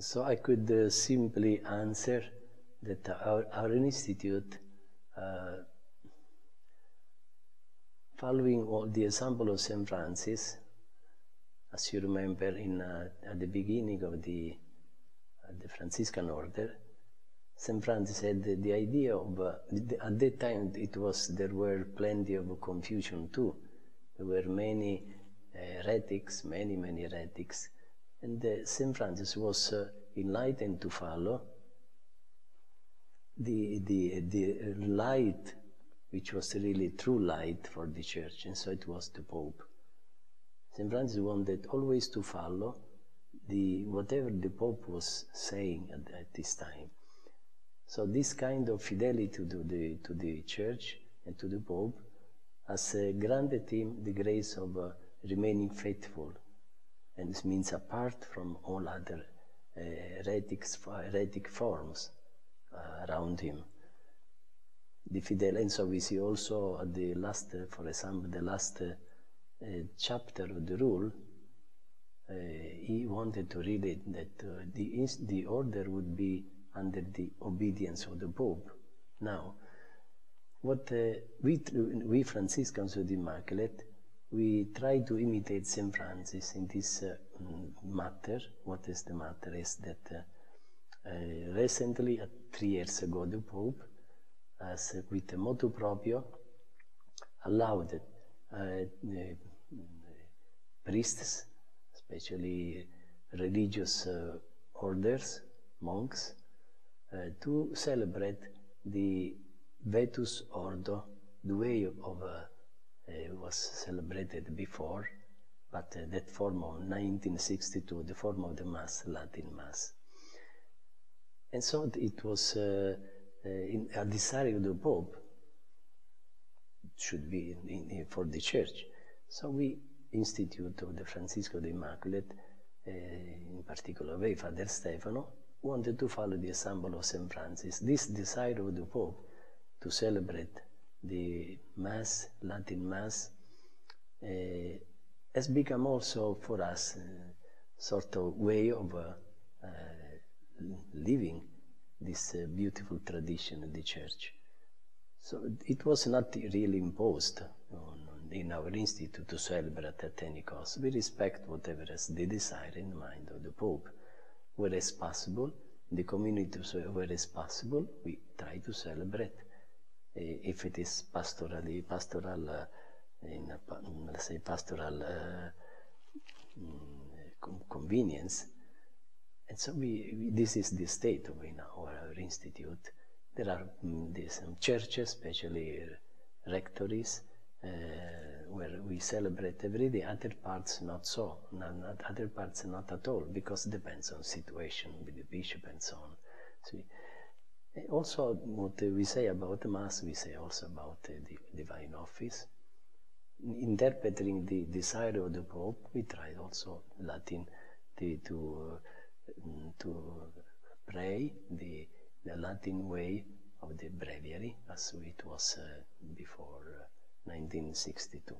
So I could uh, simply answer that our, our institute, uh, following all the example of St. Francis, as you remember in, uh, at the beginning of the, the Franciscan order, St. Francis had the, the idea of, uh, at that time it was, there were plenty of confusion too. There were many heretics, many, many heretics. And uh, St. Francis was uh, enlightened to follow the, the, the light, which was really true light for the church, and so it was the Pope. St. Francis wanted always to follow the, whatever the Pope was saying at, at this time. So this kind of fidelity to the, to the church and to the Pope has uh, granted him the grace of uh, remaining faithful. And this means apart from all other uh, forms uh, around him. The fidel, and so we see also at the last, uh, for example, the last uh, chapter of the rule, he wanted to read it that the, the order would be under the obedience of the Pope. Now, what uh, we, we Franciscans of the Immaculate, we try to imitate St. Francis in this uh, matter. What is the matter is that uh, uh, recently, three years ago, the Pope, as with a motu proprio, allowed eh, eh, priests, especially religious orders, monks, to celebrate the Vetus Ordo, the way of, of Uh, was celebrated before, but uh, that form of 1962, the form of the Mass, Latin Mass. And so it was uh, in a desire of the Pope, should be in, in, for the Church. So we institute of the Francisco the Immaculate, uh, in particular way Father Stefano, wanted to follow the example of St. Francis. This desire of the Pope to celebrate the Mass, Latin Mass, uh, has become also for us a sort of way of uh, living this beautiful tradition of the Church. So it was not really imposed on, in our institute to celebrate at any cost. We respect whatever is the desire in the mind of the Pope where it's possible, the community where it's possible, we try to celebrate. If it is pastorally, pastoral, uh, in a, let's say pastoral uh, convenience. And so we, we, this is the state of in our, institute. There are mm, some churches, especially rectories, uh, where we celebrate every day, other parts not so, not, not, other parts not at all, because it depends on situation with the bishop and so on. So also, what we say about the Mass, we say also about the divine office. Interpreting the desire of the Pope, we tried also Latin the, to, uh, to pray the, the Latin way of the breviary, as it was uh, before. Uh, 1962.